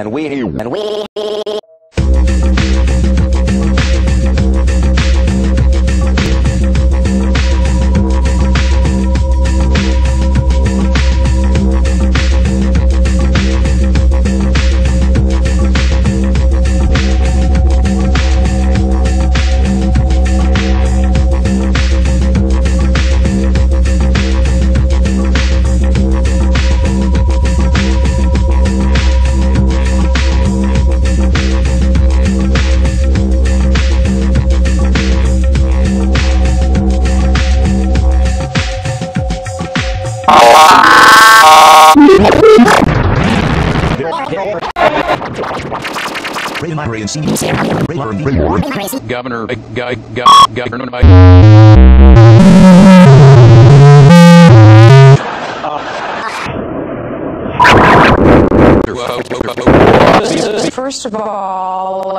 And we and we Governor, uh, go- go- Governor, First of all,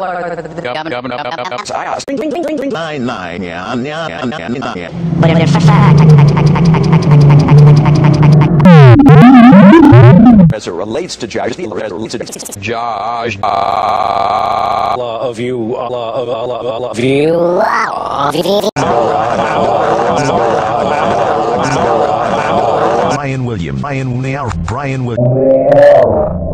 Governor, uh, uh, uh, Nine, nine, as it relates to Josh, as it relates Josh, Allah of you, Allah of Allah, Allah of you. Brian William, Brian William, Brian William.